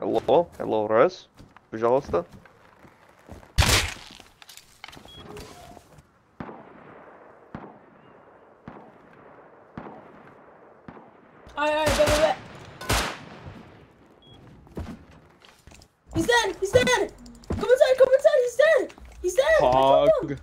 Hello, hello, Рес. Пожалуйста. All right, all right, bet, bet, bet. He's dead. He's dead. Come inside. Come inside. He's dead. He's dead. Pog.